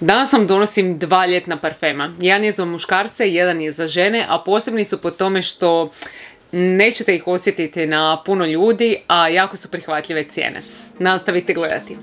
Danas vam donosim dva ljetna parfema. Jedan je za muškarce, jedan je za žene, a posebni su po tome što nećete ih osjetiti na puno ljudi, a jako su prihvatljive cijene. Nastavite gledati.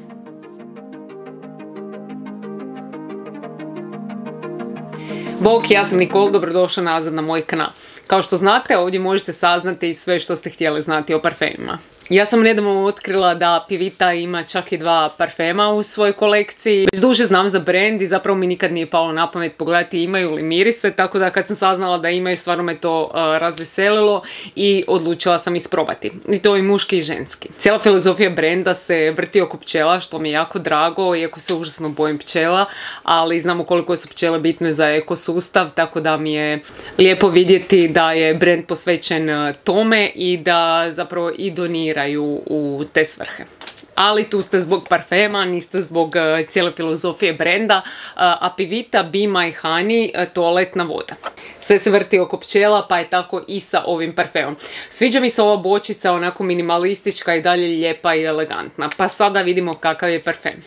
Bok, ja sam Nikol, dobrodošla nazad na moj kanal. Kao što znate, ovdje možete saznati sve što ste htjeli znati o parfemima. Ja sam nedavno otkrila da Pivita ima čak i dva parfema u svojoj kolekciji. Već duže znam za brand i zapravo mi nikad nije palo na pamet pogledati imaju li mirise, tako da kad sam saznala da imaju stvarno me to uh, razveselilo i odlučila sam isprobati. I to i muški i ženski. Cijela filozofija brenda se vrti oko pčela, što mi je jako drago, iako se užasno bojim pčela, ali znamo koliko su pčele bitne za ekosustav, tako da mi je lijepo vidjeti da je brand posvećen uh, tome i da zapravo i donira u te svrhe ali tu ste zbog parfema, niste zbog e, cijele filozofije brenda. Apivita Be My Honey, e, toaletna voda. Sve se vrti oko pčela, pa je tako i sa ovim parfemom. Sviđa mi se ova bočica, onako minimalistička i dalje lijepa i elegantna. Pa sada vidimo kakav je parfem.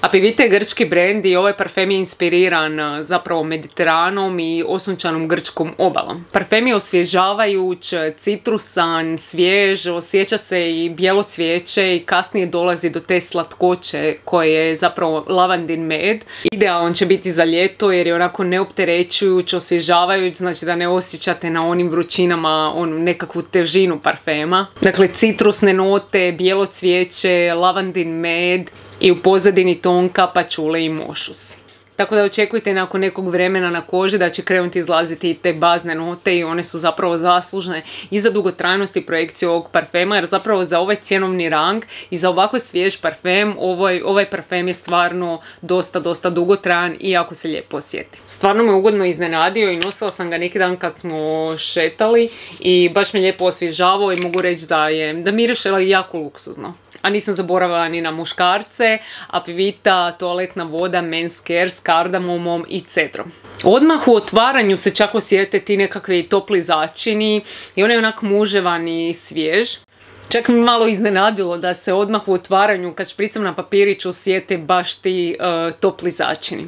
Apivite je grčki brend i ovaj parfem je inspiriran e, zapravo Mediteranom i osunčanom grčkom obalom. Parfem je osvježavajuć, citrusan, svjež, osjeća se i bijelo cvijeće i kasnije dolazi do te slatkoće koje je zapravo lavandin med. Idealan će biti za ljeto jer je onako neopterećujuć, osvježavajuć, znači da ne osjećate na onim vrućinama on, nekakvu težinu parfema. Dakle, citrusne note, bijelo cvijeće, lavandin med, i u pozadini tonka pačule i mošus. Tako da očekujte nakon nekog vremena na koži da će krenuti izlaziti te bazne note i one su zapravo zaslužne i za dugotrajnost i projekciju ovog parfema jer zapravo za ovaj cjenovni rang i za ovako svjež parfem ovaj, ovaj parfem je stvarno dosta, dosta dugotrajan i jako se lijepo osjeti. Stvarno me ugodno iznenadio i nosila sam ga neki dan kad smo šetali i baš me lijepo osvježavao i mogu reći da je da miriše jako luksuzno a nisam zaboravila ni na muškarce, apivita, toaletna voda, men's care s kardamomom i cedrom. Odmah u otvaranju se čak osjete ti nekakvi topli začini i on je onak muževan i svjež. Čak mi malo iznenadilo da se odmah u otvaranju kad špricam na papirić osjete baš ti uh, topli začini.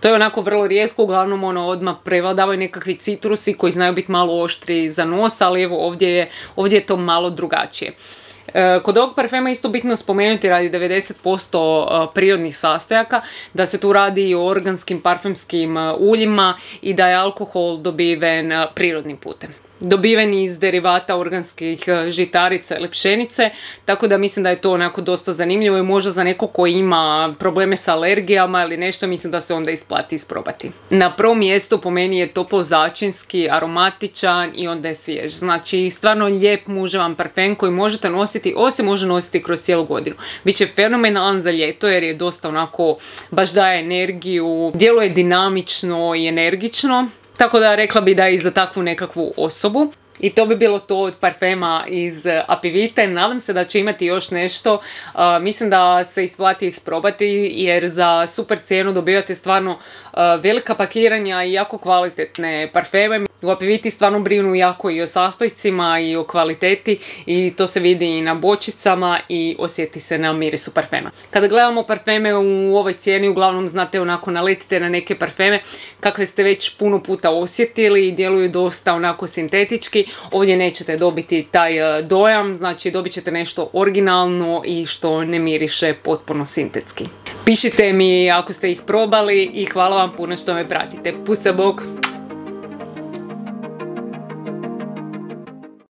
To je onako vrlo rijetko, uglavnom ono odmah prevladavaju nekakvi citrusi koji znaju biti malo oštri za nos, ali evo ovdje je, ovdje je to malo drugačije. E, kod ovog parfema isto bitno spomenuti radi 90% e, prirodnih sastojaka, da se tu radi o organskim parfemskim e, uljima i da je alkohol dobiven prirodnim putem dobiveni iz derivata organskih e, žitarica ili pšenice, tako da mislim da je to onako dosta zanimljivo i možda za neko ko ima probleme sa alergijama ili nešto, mislim da se onda isplati isprobati. Na prvom mjestu po meni je toplo začinski, aromatičan i onda je svjež. Znači stvarno lijep muževan parfem koji možete nositi, se može nositi kroz cijelu godinu. Biće fenomenalan za ljeto jer je dosta onako, baš daje energiju, djeluje dinamično i energično. Tako da rekla bi da je i za takvu nekakvu osobu. I to bi bilo to od parfema iz Apivite. Nadam se da će imati još nešto. mislim da se isplati isprobati jer za super cijenu dobivate stvarno velika pakiranja i jako kvalitetne parfeme. U Apiviti stvarno brinu jako i o sastojcima i o kvaliteti i to se vidi i na bočicama i osjeti se na mirisu parfema. Kada gledamo parfeme u ovoj cijeni, uglavnom znate onako naletite na neke parfeme kakve ste već puno puta osjetili i djeluju dosta onako sintetički. Ovdje nećete dobiti taj e, dojam, znači dobit ćete nešto originalno i što ne miriše potpuno sintetski. Pišite mi ako ste ih probali i hvala vam puno što me pratite. Pusa bok!